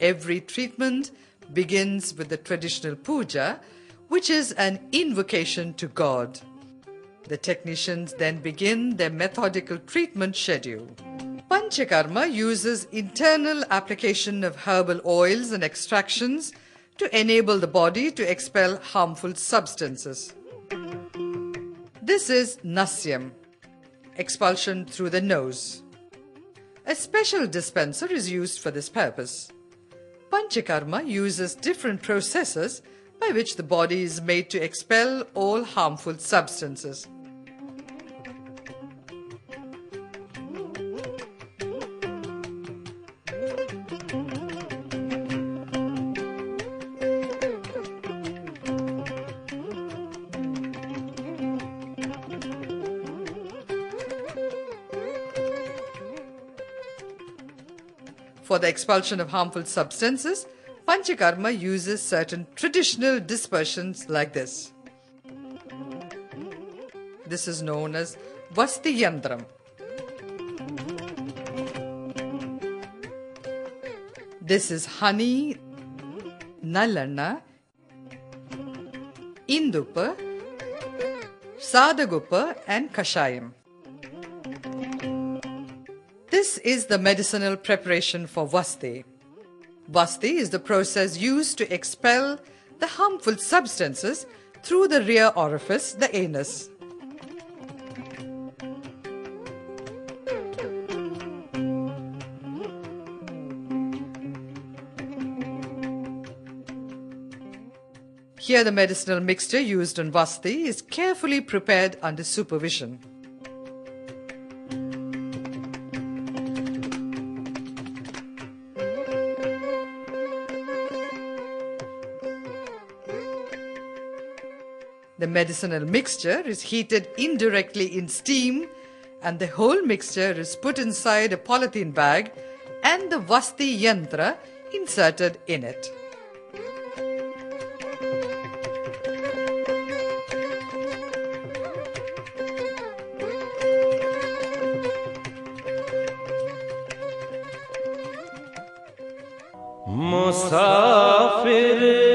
Every treatment begins with the traditional puja, which is an invocation to God. The technicians then begin their methodical treatment schedule. Panchakarma uses internal application of herbal oils and extractions to enable the body to expel harmful substances. This is nasyam, expulsion through the nose. A special dispenser is used for this purpose. Panchakarma uses different processes by which the body is made to expel all harmful substances. For the expulsion of harmful substances, Panchakarma uses certain traditional dispersions like this. This is known as Vasti Yantram. This is honey, Nalanna, Indupa, Sadagupa, and Kashayam. This is the medicinal preparation for Vasti. Vasti is the process used to expel the harmful substances through the rear orifice, the anus. Here the medicinal mixture used on Vasti is carefully prepared under supervision. The medicinal mixture is heated indirectly in steam and the whole mixture is put inside a polythene bag and the Vasti Yantra inserted in it. Musafir